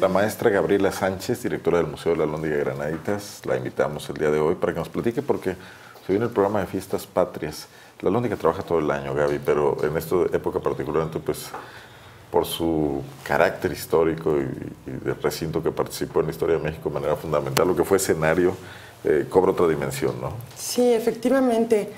La maestra Gabriela Sánchez, directora del Museo de la Lóndiga Granaditas, la invitamos el día de hoy para que nos platique porque se viene el programa de fiestas patrias. La Lóndiga trabaja todo el año, Gaby, pero en esta época particularmente, pues por su carácter histórico y, y del recinto que participó en la historia de México de manera fundamental, lo que fue escenario, eh, cobra otra dimensión, ¿no? Sí, efectivamente.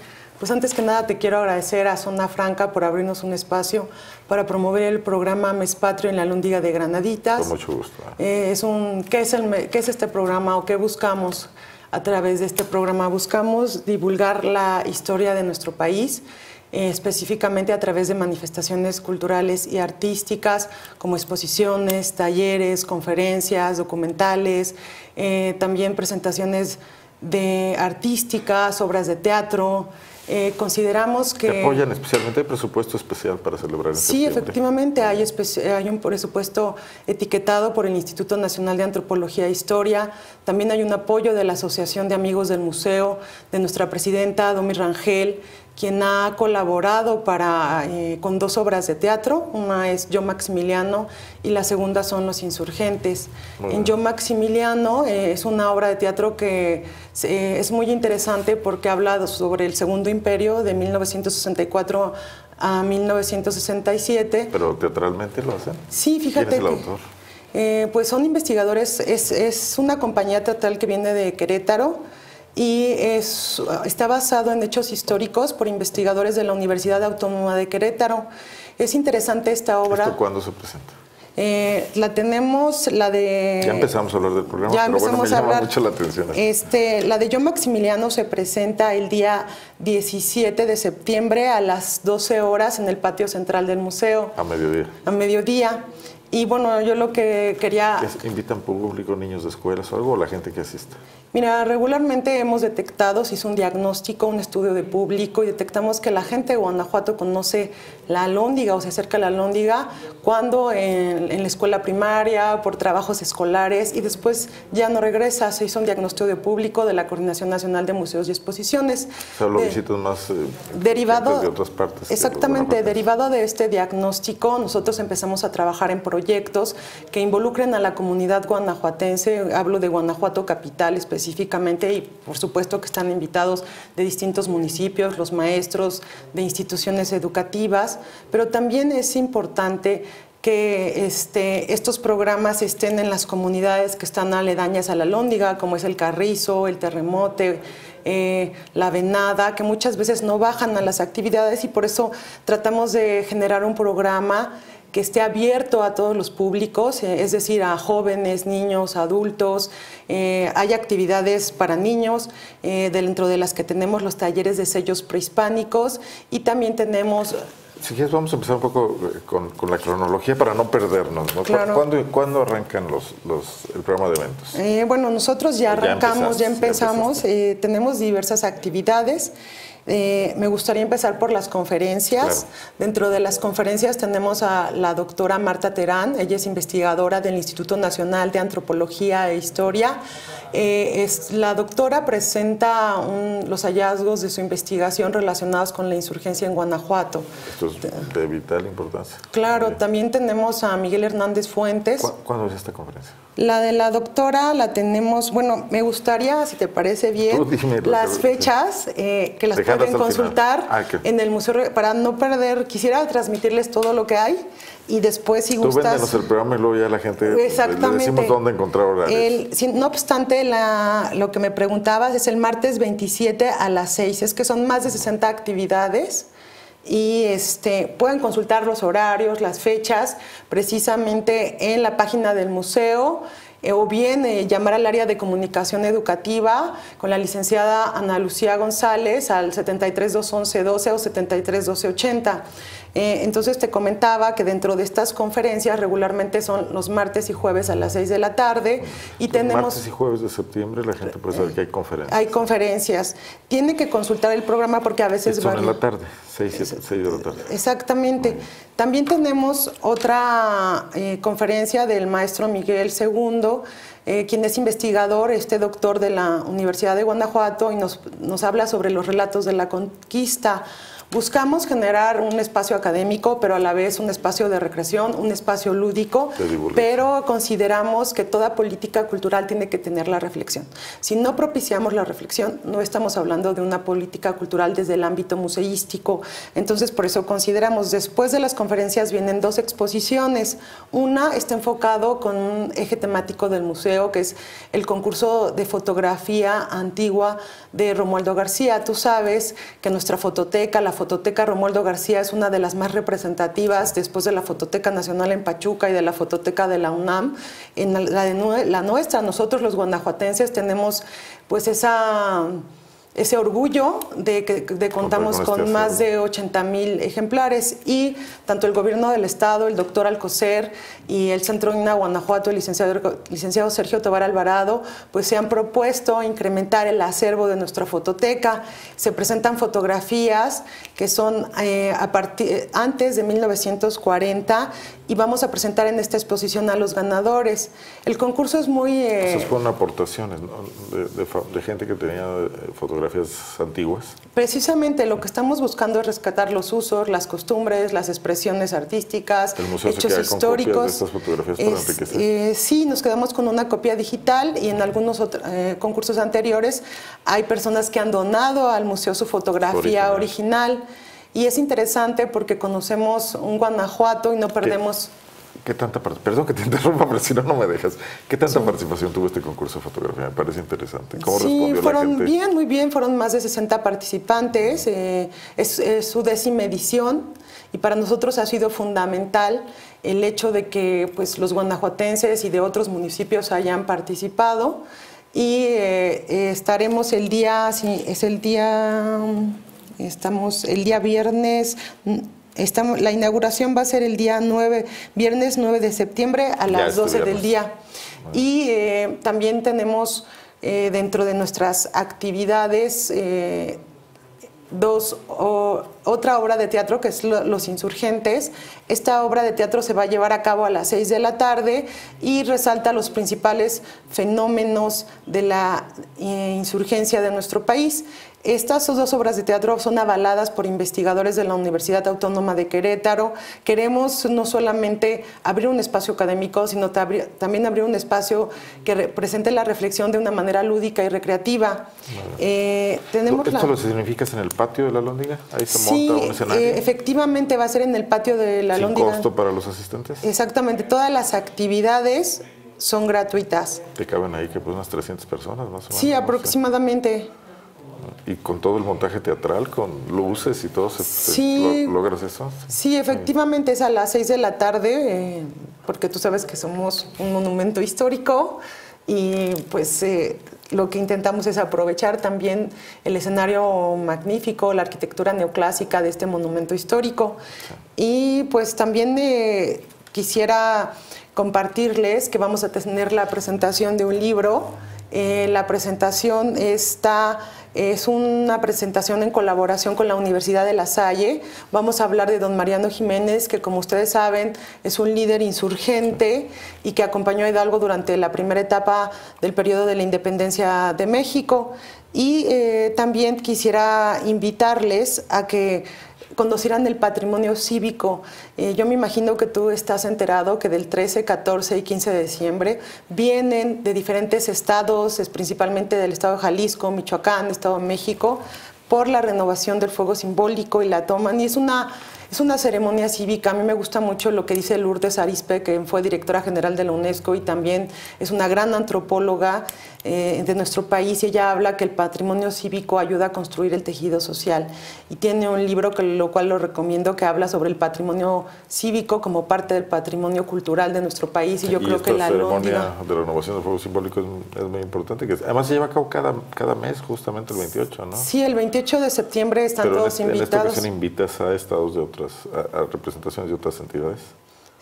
Pues antes que nada te quiero agradecer a Zona Franca por abrirnos un espacio para promover el programa Mes Patrio en la Lóndiga de Granaditas. Con mucho gusto. Eh, es un, ¿qué, es el, ¿Qué es este programa o qué buscamos a través de este programa? Buscamos divulgar la historia de nuestro país, eh, específicamente a través de manifestaciones culturales y artísticas como exposiciones, talleres, conferencias, documentales, eh, también presentaciones de artísticas, obras de teatro, eh, consideramos que... apoyan especialmente el presupuesto especial para celebrar en Sí, efectivamente, hay, hay, un presupuesto etiquetado por el Instituto Nacional de Antropología e Historia. También hay un apoyo de la Asociación de Amigos del Museo, de nuestra presidenta, Domi Rangel, quien ha colaborado para, eh, con dos obras de teatro. Una es Yo Maximiliano y la segunda son Los Insurgentes. en Yo Maximiliano eh, es una obra de teatro que eh, es muy interesante porque habla sobre el Segundo Imperio de 1964 a 1967. ¿Pero teatralmente lo hacen? Sí, fíjate. ¿Quién es el autor? pues son investigadores, es, es una compañía teatral que viene de Querétaro y es, está basado en hechos históricos por investigadores de la Universidad Autónoma de Querétaro. Es interesante esta obra. ¿Esto cuándo se presenta? Eh, la tenemos, la de... Ya empezamos a hablar del programa, ya pero bueno, me a llama hablar. mucho la atención. Este, la de Yo Maximiliano se presenta el día 17 de septiembre a las 12 horas en el patio central del museo. A mediodía. A mediodía. Y bueno, yo lo que quería... ¿Invitan público, niños de escuelas o algo, o la gente que asiste? Mira, regularmente hemos detectado, se hizo un diagnóstico, un estudio de público y detectamos que la gente de Guanajuato conoce la alóndiga o se acerca a la alóndiga cuando en, en, la escuela primaria, por trabajos escolares y después ya no regresa. Se hizo un diagnóstico de público de la Coordinación Nacional de Museos y Exposiciones. O sea, lo de, visitan más eh, derivado, de otras partes. Exactamente, de derivado de este diagnóstico, nosotros empezamos a trabajar en proyectos que involucren a la comunidad guanajuatense, hablo de Guanajuato Capital específicamente y por supuesto que están invitados de distintos municipios, los maestros de instituciones educativas, pero también es importante que este, estos programas estén en las comunidades que están aledañas a la Lóndiga, como es el Carrizo, el Terremote, eh, la Venada, que muchas veces no bajan a las actividades y por eso tratamos de generar un programa que esté abierto a todos los públicos, eh, es decir, a jóvenes, niños, adultos. Eh, hay actividades para niños, eh, dentro de las que tenemos los talleres de sellos prehispánicos y también tenemos... Si quieres, vamos a empezar un poco con, con la cronología para no perdernos. ¿no? Claro. ¿Cuándo, ¿Cuándo, arrancan los, los, el programa de eventos? bueno, nosotros ya arrancamos, ya, empezamos, ya empezamos tenemos diversas actividades. Eh, me gustaría empezar por las conferencias. Claro. Dentro de las conferencias tenemos a la doctora Marta Terán, ella es investigadora del Instituto Nacional de Antropología e Historia. Eh, es, la doctora presenta un, los hallazgos de su investigación relacionados con la insurgencia en Guanajuato. Esto es de vital importancia. Claro, también tenemos a Miguel Hernández Fuentes. ¿Cu ¿Cuándo es esta conferencia? La de la doctora la tenemos, bueno, me gustaría, si te parece bien, las fechas eh, que las pueden consultar ah, okay. en el museo para no perder. Quisiera transmitirles todo lo que hay y después si Tú gustas. véndenos el programa y luego ya la gente Exactamente. le decimos dónde encontrar horarios. El, no obstante, la, lo que me preguntabas es el martes 27 a las 6. Es que son más de 60 actividades y este, pueden consultar los horarios, las fechas, precisamente en la página del museo. Eh, o bien eh, llamar al área de comunicación educativa con la licenciada Ana Lucía González al 7321112 o 7321280. Eh, entonces te comentaba que dentro de estas conferencias regularmente son los martes y jueves a las 6 de la tarde y tenemos... Martes y jueves de septiembre la gente puede saber que hay conferencias. Hay conferencias. Tiene que consultar el programa porque a veces... Son en la tarde, 6, 6 de la tarde. Exactamente. También tenemos otra eh, conferencia del maestro Miguel II, eh, quien es investigador, este doctor de la Universidad de Guanajuato, y nos, nos habla sobre los relatos de la conquista. Buscamos generar un espacio académico, pero a la vez un espacio de recreación, un espacio lúdico, pero consideramos que toda política cultural tiene que tener la reflexión. Si no propiciamos la reflexión, no estamos hablando de una política cultural desde el ámbito museístico. Entonces, por eso consideramos, después de las conferencias vienen dos exposiciones. Una está enfocado con un eje temático del museo, que es el concurso de fotografía antigua de Romualdo García. Tú sabes que nuestra fototeca, la Fototeca Romualdo García es una de las más representativas después de la Fototeca Nacional en Pachuca y de la Fototeca de la UNAM. En la, la nuestra, nosotros los guanajuatenses tenemos pues esa ese orgullo de que de contamos con, este más de 80 mil ejemplares y tanto el gobierno del estado, el doctor Alcocer y el Centro INA Guanajuato, el licenciado, licenciado Sergio Tobar Alvarado, pues se han propuesto incrementar el acervo de nuestra fototeca. Se presentan fotografías que son eh, a partir, antes de 1940 y vamos a presentar en esta exposición a los ganadores. El concurso es muy... Eh, Esas fueron aportaciones de, gente que tenía eh, fotografías antiguas. Precisamente lo que estamos buscando es rescatar los usos, las costumbres, las expresiones artísticas, hechos históricos. de estas fotografías. Eh, sí, nos quedamos con una copia digital y en algunos eh, concursos anteriores hay personas que han donado al museo su fotografía original y es interesante porque conocemos un Guanajuato y no perdemos... ¿Qué, tanta Perdón que te interrumpa, pero si no, no me dejas. ¿Qué tanta participación tuvo este concurso de fotografía? Me parece interesante. ¿Cómo sí, fueron bien, muy bien. Fueron más de 60 participantes. Eh, es, su décima edición y para nosotros ha sido fundamental el hecho de que pues, los guanajuatenses y de otros municipios hayan participado y eh, estaremos el día, sí, es el día Estamos el día viernes, estamos, la inauguración va a ser el día 9, viernes 9 de septiembre a las 12 del día. Y eh, también tenemos eh, dentro de nuestras actividades eh, dos, otra obra de teatro que es Los Insurgentes. Esta obra de teatro se va a llevar a cabo a las 6 de la tarde y resalta los principales fenómenos de la insurgencia de nuestro país. Estas dos obras de teatro son avaladas por investigadores de la Universidad Autónoma de Querétaro. Queremos no solamente abrir un espacio académico, sino también abrir un espacio que represente la reflexión de una manera lúdica y recreativa. Eh, tenemos ¿Esto lo significas en el patio de la Lóndiga? Ahí se un escenario. Eh, efectivamente va a ser en el patio de la ¿Sin costo para los asistentes? Exactamente. Todas las actividades son gratuitas. ¿Te caben ahí que pues unas 300 personas más o menos? Sí, aproximadamente. Y con todo el montaje teatral, con luces y todo, sí, ¿logras eso? Sí, efectivamente es a las 6 de la tarde, eh, porque tú sabes que somos un monumento histórico y pues eh, lo que intentamos es aprovechar también el escenario magnífico, la arquitectura neoclásica de este monumento histórico. Y pues también eh, quisiera compartirles que vamos a tener la presentación de un libro. La presentación está es una presentación en colaboración con la Universidad de La Salle. Vamos a hablar de don Mariano Jiménez, que como ustedes saben es un líder insurgente y que acompañó a Hidalgo durante la primera etapa del periodo de la independencia de México. Y eh, también quisiera invitarles a que conocieran el patrimonio cívico. Eh, yo me imagino que tú estás enterado que del 13, 14 y 15 de diciembre vienen de diferentes estados, es principalmente del estado de Jalisco, Michoacán, estado de México, por la renovación del fuego simbólico y la toman. Y es una es una ceremonia cívica. A mí me gusta mucho lo que dice Lourdes Arispe, que fue directora general de la UNESCO y también es una gran antropóloga eh, de nuestro país. Y ella habla que el patrimonio cívico ayuda a construir el tejido social. Y tiene un libro, que, lo cual lo recomiendo, que habla sobre el patrimonio cívico como parte del patrimonio cultural de nuestro país. Y yo creo que la ceremonia de renovación del fuego simbólico es, muy importante. Que además se lleva a cabo cada, cada mes, justamente el 28, ¿no? Sí, el 28 de septiembre están todos invitados. En esta ocasión invitas a estados de a, representaciones de otras entidades?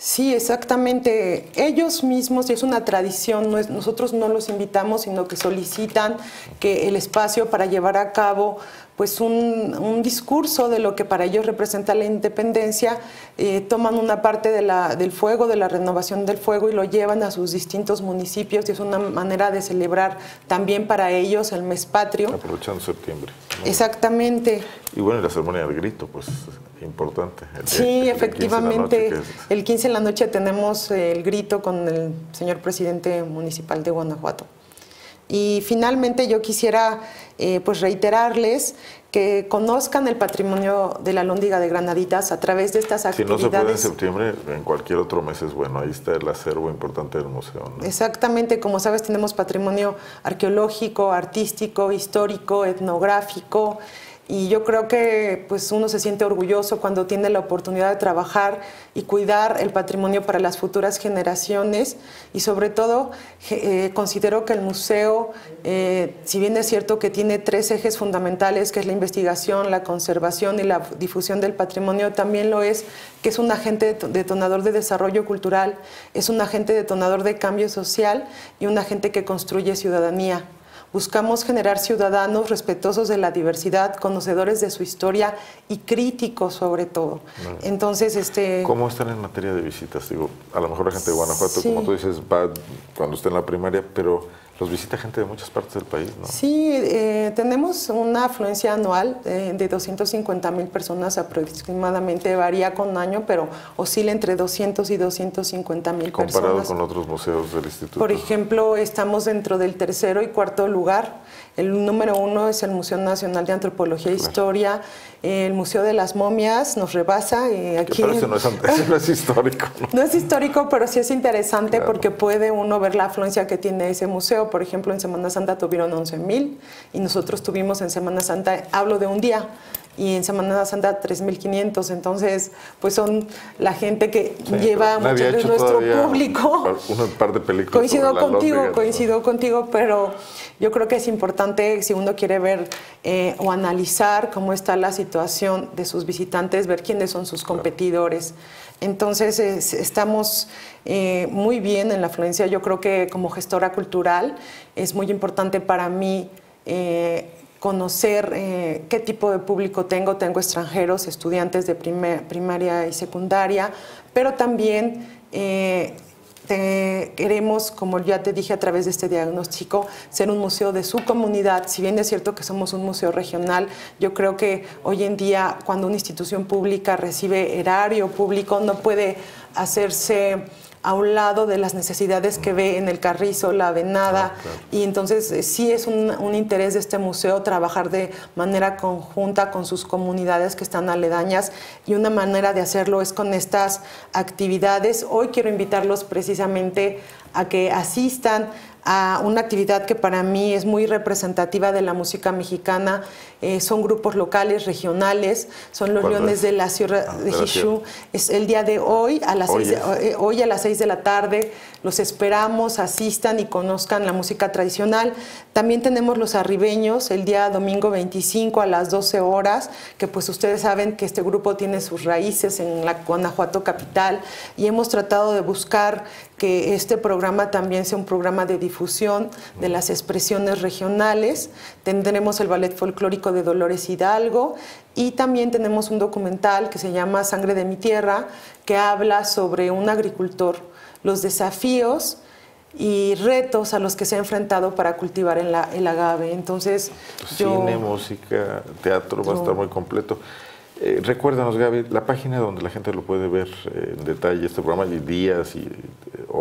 Sí, exactamente. Ellos mismos, y es una tradición, nosotros no los invitamos, sino que solicitan que el espacio para llevar a cabo pues un, discurso de lo que para ellos representa la independencia, eh, toman una parte de la, del fuego, de la renovación del fuego y lo llevan a sus distintos municipios y es una manera de celebrar también para ellos el mes patrio. Aprovechando septiembre. Exactamente. Y bueno, la ceremonia del grito, pues importante. sí, efectivamente. El 15 en la noche tenemos el grito con el señor presidente municipal de Guanajuato. Y finalmente yo quisiera eh, pues reiterarles que conozcan el patrimonio de la Lóndiga de Granaditas a través de estas actividades. Si no se puede en septiembre, en cualquier otro mes es bueno. Ahí está el acervo importante del museo. Exactamente, como sabes tenemos patrimonio arqueológico, artístico, histórico, etnográfico y yo creo que pues uno se siente orgulloso cuando tiene la oportunidad de trabajar y cuidar el patrimonio para las futuras generaciones y sobre todo eh, considero que el museo, eh, si bien es cierto que tiene tres ejes fundamentales, que es la investigación, la conservación y la difusión del patrimonio, también lo es que es un agente detonador de desarrollo cultural, es un agente detonador de cambio social y un agente que construye ciudadanía. Buscamos generar ciudadanos respetuosos de la diversidad, conocedores de su historia y críticos sobre todo. Entonces, este... ¿Cómo están en materia de visitas? Digo, a lo mejor la gente de Guanajuato, como tú dices, va cuando esté en la primaria, pero los visita gente de muchas partes del país, ¿no? Sí, eh, tenemos una afluencia anual de, de 250 mil personas aproximadamente, varía con año, pero oscila entre 200 y 250 mil personas. Comparado con otros museos del instituto. Por ejemplo, estamos dentro del tercero y cuarto lugar. El número uno es el Museo Nacional de Antropología e Historia. El Museo de las Momias nos rebasa. Y aquí... Pero eso no es, histórico. ¿no? es histórico, pero sí es interesante porque puede uno ver la afluencia que tiene ese museo. Por ejemplo, en Semana Santa tuvieron 11 mil y nosotros tuvimos en Semana Santa, hablo de un día, y en Semana Santa 3.500. Entonces, pues son la gente que lleva mucho de nuestro público. Un par de películas. Coincido contigo, coincido contigo, pero yo creo que es importante si uno quiere ver eh, o analizar cómo está la situación de sus visitantes, ver quiénes son sus competidores. Entonces, estamos eh, muy bien en la afluencia. Yo creo que como gestora cultural es muy importante para mí eh, conocer eh, qué tipo de público tengo. Tengo extranjeros, estudiantes de primaria y secundaria, pero también queremos, como ya te dije a través de este diagnóstico, ser un museo de su comunidad. Si bien es cierto que somos un museo regional, yo creo que hoy en día cuando una institución pública recibe erario público no puede hacerse a un lado de las necesidades que ve en el Carrizo, la Venada, ah, y entonces eh, sí es un, interés de este museo trabajar de manera conjunta con sus comunidades que están aledañas y una manera de hacerlo es con estas actividades. Hoy quiero invitarlos precisamente a que asistan a una actividad que para mí es muy representativa de la música mexicana. Eh, son grupos locales, regionales, son los Leones de la Sierra ah, de Jishú. Es el día de hoy a las hoy, eh, hoy a las 6 de la tarde. Los esperamos, asistan y conozcan la música tradicional. También tenemos los arribeños el día domingo 25 a las 12 horas, que pues ustedes saben que este grupo tiene sus raíces en la Guanajuato capital y hemos tratado de buscar que este programa también sea un programa de difusión de las expresiones regionales. Tendremos el ballet folclórico de Dolores Hidalgo y también tenemos un documental que se llama Sangre de mi tierra, que habla sobre un agricultor los desafíos y retos a los que se ha enfrentado para cultivar el, el agave. Entonces, Cine, música, teatro, va a estar muy completo. Eh, recuérdanos, Gaby, la página donde la gente lo puede ver eh, en detalle, este programa, y días y eh,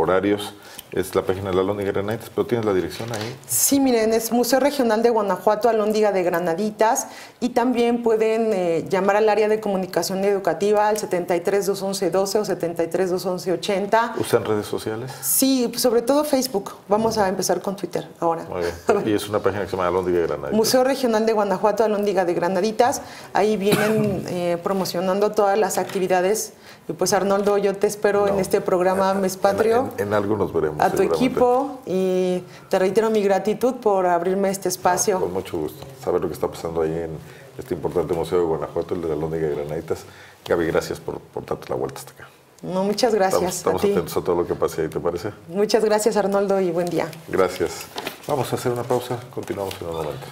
horarios, es la página de la Alóndiga de Granaditas, pero tienes la dirección ahí. Sí, miren, es Museo Regional de Guanajuato, Alóndiga de Granaditas, y también pueden llamar al área de comunicación educativa al 73 211 12 o 73 211 80. ¿Usan redes sociales? Sí, sobre todo Facebook. Vamos a empezar con Twitter ahora. Muy bien. Y es una página que se llama Alóndiga de Granaditas. Museo Regional de Guanajuato, Alóndiga de Granaditas. Ahí vienen eh, promocionando todas las actividades. Y pues Arnoldo, yo te espero en este programa Mes Patrio. En, algo nos veremos. A tu equipo y te reitero mi gratitud por abrirme este espacio. con mucho gusto. Saber lo que está pasando ahí en este importante museo de Guanajuato, el de la Lóndiga de Granaditas. Gaby, gracias por, por darte la vuelta hasta acá. No, muchas gracias. Estamos, atentos a todo lo que pase ahí, ¿te parece? Muchas gracias, Arnoldo, y buen día. Gracias. Vamos a hacer una pausa. Continuamos en un momento.